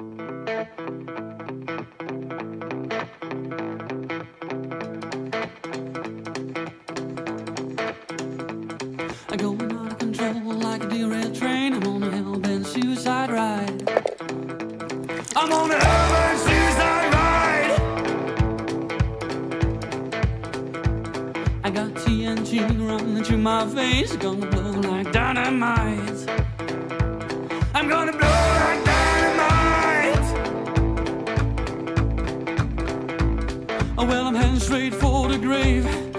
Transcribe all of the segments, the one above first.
I'm going out of control like a derailed train. I'm on a hell-bent suicide ride. I'm on a hell-bent suicide ride. I got TNT running through my veins. Gonna blow like dynamite. Straight for the grave.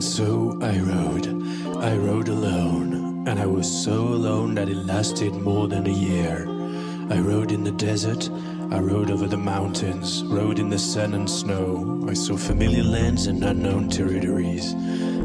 And so I rode. I rode alone, and I was so alone that it lasted more than a year. I rode in the desert, I rode over the mountains, rode in the sun and snow. I saw familiar lands and unknown territories.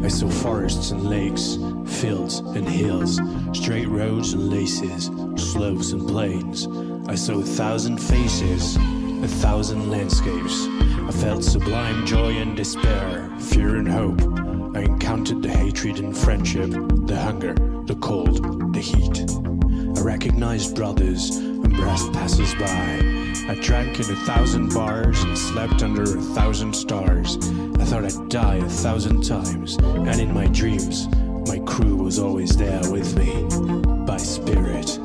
I saw forests and lakes, fields and hills, straight roads and laces, slopes and plains. I saw a thousand faces, a thousand landscapes. I felt sublime joy and despair, fear and hope. I encountered the hatred and friendship, the hunger, the cold, the heat. I recognized brothers, embraced passers-by. I drank in a thousand bars and slept under a thousand stars. I thought I'd die a thousand times, and in my dreams, my crew was always there with me, by spirit.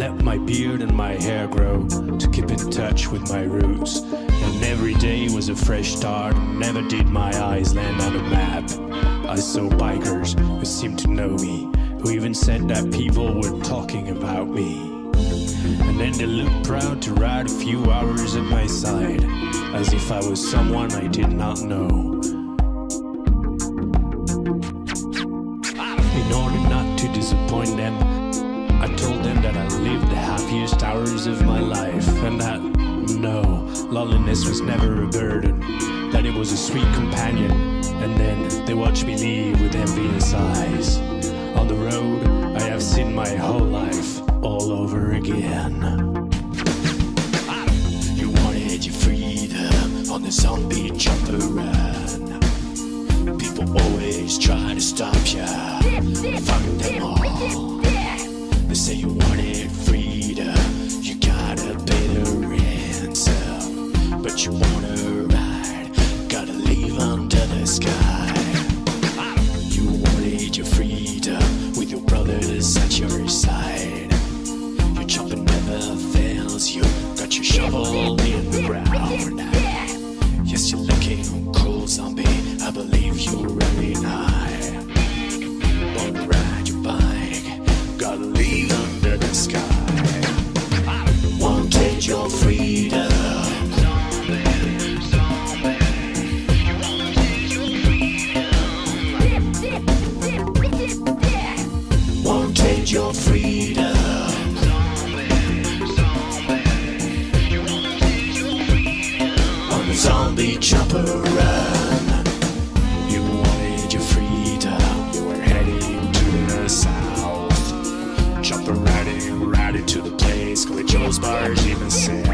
Let my beard and my hair grow to keep in touch with my roots. And every day was a fresh start, never did my eyes land on a map. I saw bikers who seemed to know me, who even said that people were talking about me. And then they looked proud to ride a few hours at my side, as if I was someone I did not know. In order not to disappoint them, I told them that I lived the happiest hours of my life, and that no, loneliness was never a burden, that it was a sweet companion. And then they watched me leave with envious eyes. On the road, I have seen my whole life all over again. Ah, you wanted your freedom on the zombie jumper run. People always try to stop ya. Fuck them all. They say you wanted freedom. You gotta pay the ransom. But you wanna bars even said.